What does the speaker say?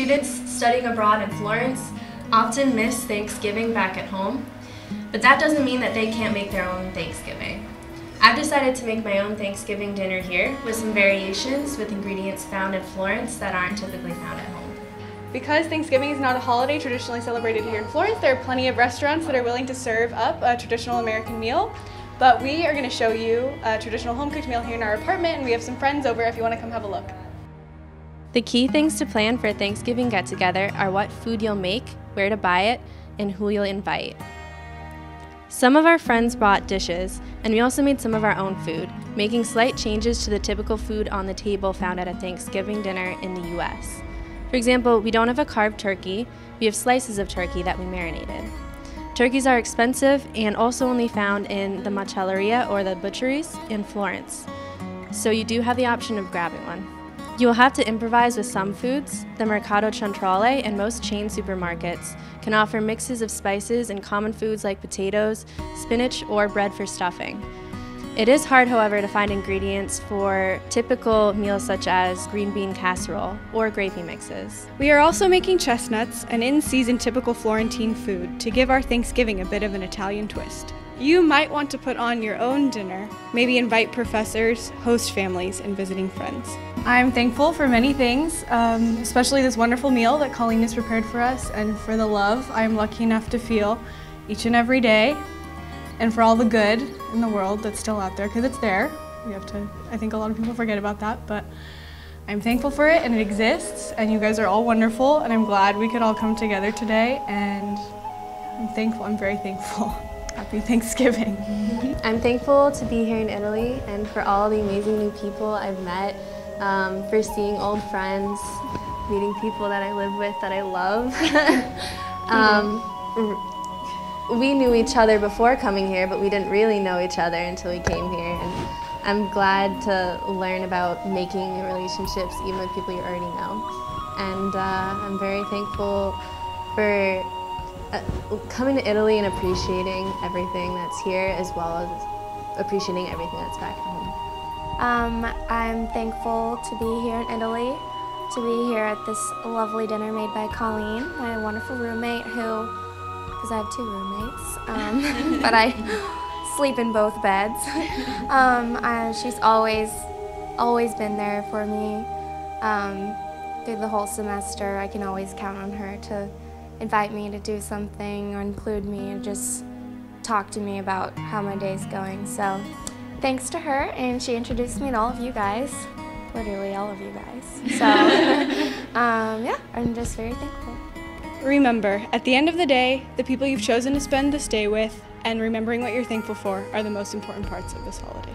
students studying abroad in Florence often miss Thanksgiving back at home, but that doesn't mean that they can't make their own Thanksgiving. I've decided to make my own Thanksgiving dinner here with some variations with ingredients found in Florence that aren't typically found at home. Because Thanksgiving is not a holiday traditionally celebrated here in Florence, there are plenty of restaurants that are willing to serve up a traditional American meal. But we are going to show you a traditional home cooked meal here in our apartment, and we have some friends over if you want to come have a look. The key things to plan for a Thanksgiving get together are what food you'll make, where to buy it, and who you'll invite. Some of our friends brought dishes, and we also made some of our own food, making slight changes to the typical food on the table found at a Thanksgiving dinner in the US. For example, we don't have a carved turkey, we have slices of turkey that we marinated. Turkeys are expensive and also only found in the macelleria or the butcheries in Florence, so you do have the option of grabbing one. You will have to improvise with some foods. The Mercato Centrale and most chain supermarkets can offer mixes of spices and common foods like potatoes, spinach, or bread for stuffing. It is hard, however, to find ingredients for typical meals such as green bean casserole or gravy mixes. We are also making chestnuts, an in-season typical Florentine food, to give our Thanksgiving a bit of an Italian twist. You might want to put on your own dinner, maybe invite professors, host families, and visiting friends. I'm thankful for many things, um, especially this wonderful meal that Colleen has prepared for us, and for the love I'm lucky enough to feel each and every day, and for all the good in the world that's still out there, because it's there. We have to, I think a lot of people forget about that, but I'm thankful for it and it exists, and you guys are all wonderful, and I'm glad we could all come together today, and I'm thankful, I'm very thankful. Happy Thanksgiving. I'm thankful to be here in Italy and for all the amazing new people I've met, um, for seeing old friends, meeting people that I live with that I love. um, we knew each other before coming here, but we didn't really know each other until we came here. And I'm glad to learn about making relationships even with people you already know. And uh, I'm very thankful for uh, coming to Italy and appreciating everything that's here as well as appreciating everything that's back home. Um, I'm thankful to be here in Italy, to be here at this lovely dinner made by Colleen, my wonderful roommate who, because I have two roommates, um, but I sleep in both beds. Um, she's always, always been there for me um, through the whole semester. I can always count on her to invite me to do something or include me or just talk to me about how my day's going. So thanks to her, and she introduced me to all of you guys, literally all of you guys. So um, yeah, I'm just very thankful. Remember, at the end of the day, the people you've chosen to spend this day with and remembering what you're thankful for are the most important parts of this holiday.